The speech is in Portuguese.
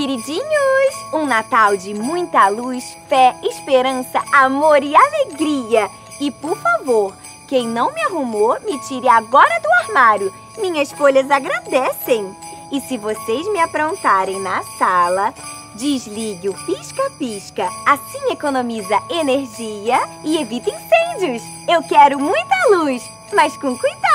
queridinhos! Um Natal de muita luz, fé, esperança, amor e alegria. E por favor, quem não me arrumou, me tire agora do armário. Minhas folhas agradecem. E se vocês me aprontarem na sala, desligue o pisca-pisca. Assim economiza energia e evita incêndios. Eu quero muita luz, mas com cuidado!